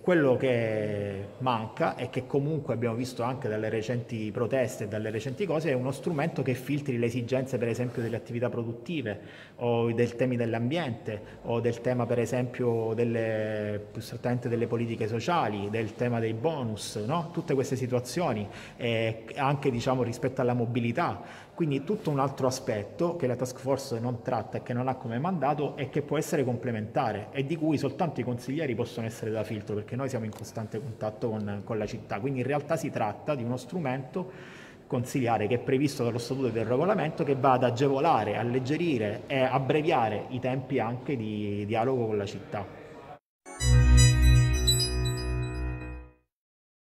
Quello che manca e che comunque abbiamo visto anche dalle recenti proteste e dalle recenti cose è uno strumento che filtri le esigenze per esempio delle attività produttive o del temi dell'ambiente o del tema per esempio delle, più strettamente delle politiche sociali, del tema dei bonus, no? tutte queste situazioni eh, anche diciamo, rispetto alla mobilità quindi tutto un altro aspetto che la task force non tratta e che non ha come mandato e che può essere complementare e di cui soltanto i consiglieri possono essere da filtro perché noi siamo in costante contatto con, con la città. Quindi in realtà si tratta di uno strumento consigliare che è previsto dallo statuto e del regolamento che va ad agevolare, alleggerire e abbreviare i tempi anche di dialogo con la città.